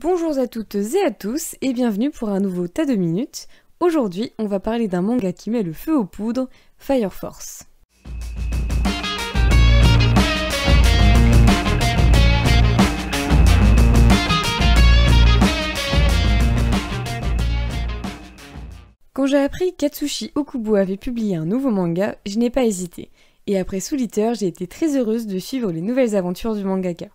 Bonjour à toutes et à tous et bienvenue pour un nouveau tas de minutes. Aujourd'hui, on va parler d'un manga qui met le feu aux poudres, Fire Force. Quand j'ai appris qu'Atsushi Okubo avait publié un nouveau manga, je n'ai pas hésité. Et après Souliter, j'ai été très heureuse de suivre les nouvelles aventures du mangaka.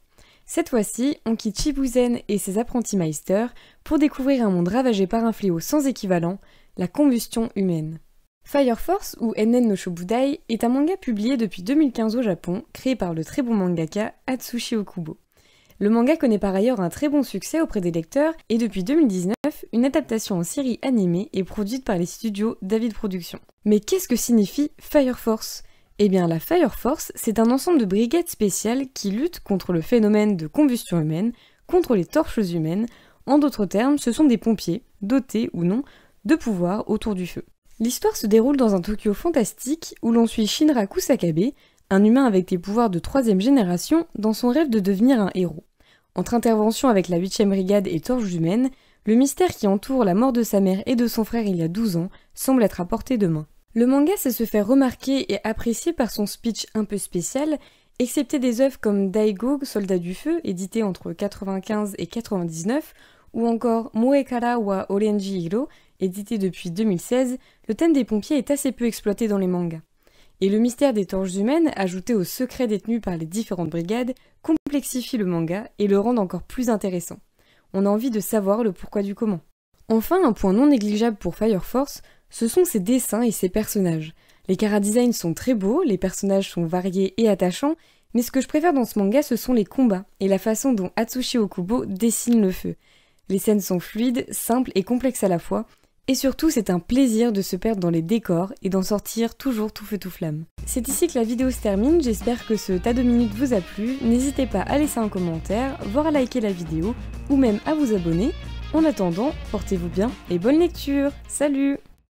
Cette fois-ci, on quitte Shibuzen et ses apprentis meisters pour découvrir un monde ravagé par un fléau sans équivalent, la combustion humaine. Fire Force, ou Enen no Shobudai, est un manga publié depuis 2015 au Japon, créé par le très bon mangaka Atsushi Okubo. Le manga connaît par ailleurs un très bon succès auprès des lecteurs et depuis 2019, une adaptation en série animée est produite par les studios David Productions. Mais qu'est-ce que signifie Fire Force? Eh bien, la Fire Force, c'est un ensemble de brigades spéciales qui luttent contre le phénomène de combustion humaine, contre les torches humaines. En d'autres termes, ce sont des pompiers, dotés ou non, de pouvoir autour du feu. L'histoire se déroule dans un Tokyo fantastique où l'on suit Shinra Kusakabe, un humain avec des pouvoirs de troisième génération, dans son rêve de devenir un héros. Entre intervention avec la 8ème brigade et torches humaines, le mystère qui entoure la mort de sa mère et de son frère il y a 12 ans semble être à portée de main. Le manga sait se faire remarquer et apprécier par son speech un peu spécial, excepté des œuvres comme Daigo, Soldat du Feu, édité entre 95 et 99, ou encore Moekara wa Orenji Hiro, édité depuis 2016, le thème des pompiers est assez peu exploité dans les mangas. Et le mystère des torches humaines, ajouté aux secrets détenus par les différentes brigades, complexifie le manga et le rend encore plus intéressant. On a envie de savoir le pourquoi du comment. Enfin, un point non négligeable pour Fire Force, ce sont ses dessins et ses personnages. Les chara-designs sont très beaux, les personnages sont variés et attachants, mais ce que je préfère dans ce manga, ce sont les combats et la façon dont Atsushi Okubo dessine le feu. Les scènes sont fluides, simples et complexes à la fois, et surtout c'est un plaisir de se perdre dans les décors et d'en sortir toujours tout feu tout flamme. C'est ici que la vidéo se termine, j'espère que ce tas de minutes vous a plu, n'hésitez pas à laisser un commentaire, voire à liker la vidéo, ou même à vous abonner. En attendant, portez-vous bien et bonne lecture Salut